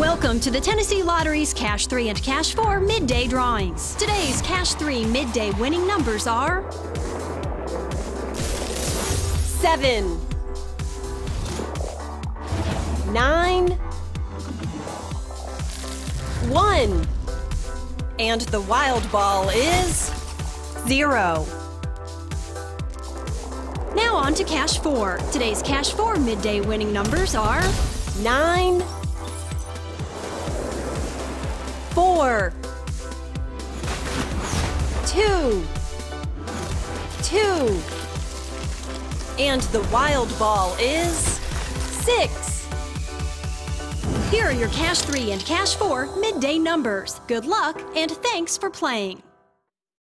Welcome to the Tennessee Lottery's Cash 3 and Cash 4 midday drawings. Today's Cash 3 midday winning numbers are 7, 9, 1, and the wild ball is 0. Now on to Cash 4. Today's Cash 4 midday winning numbers are 9, 4, 2, 2, and the wild ball is 6. Here are your Cash 3 and Cash 4 midday numbers. Good luck and thanks for playing.